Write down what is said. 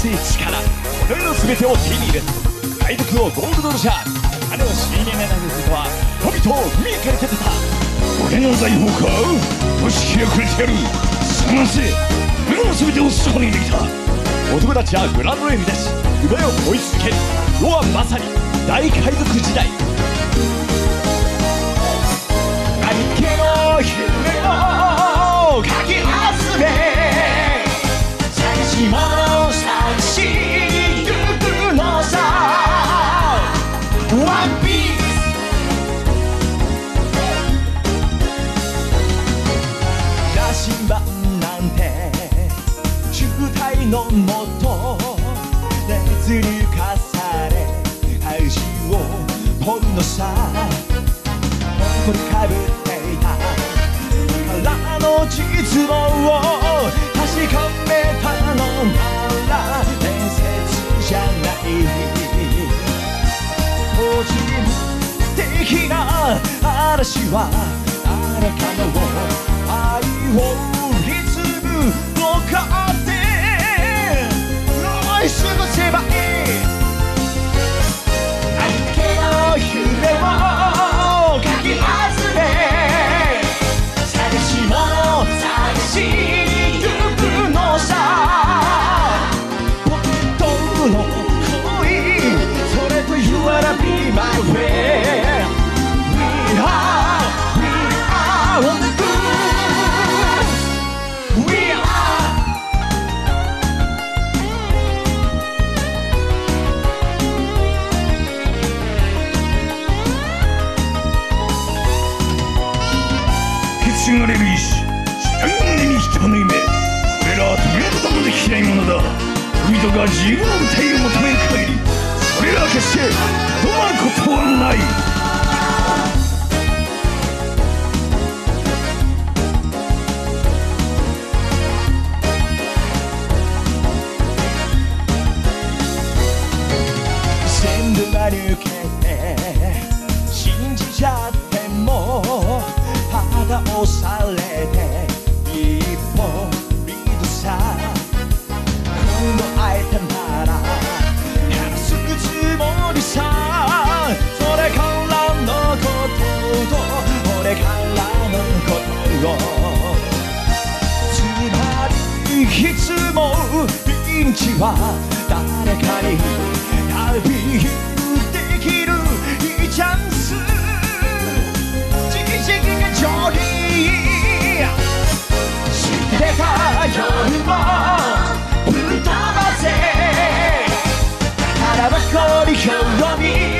しい力この世の全てを手に入れ海賊王ゴールドルシャー彼を尻になることは人々を海から立てた俺の財宝か。よし開くれてやる探せ俺の全てをそこにできた。男たちはグランドへ見出し夢を追い続ける。世はまさに大海賊時代。の実話を確かめたのなら伝説じゃない。個人的な嵐はしがれる石知らん胸に人の夢これらは止めることもできないものだ。人々が自由の舞台を求める限りそれらは決して止まることはない。れからのことをつまりいつもピンチは誰かに旅できるいいチャンス時期時期が上品知ってた夜もぶっ飛ばせ宝箱に興味